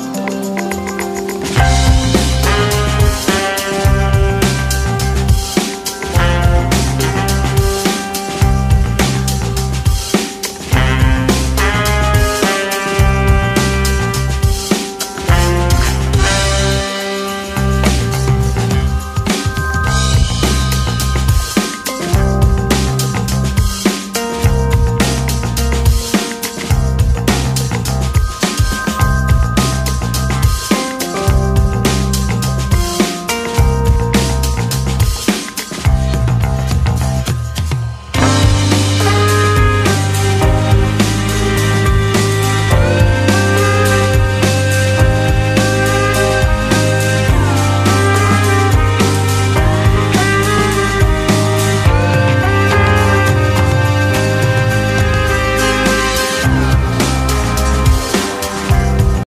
Bye.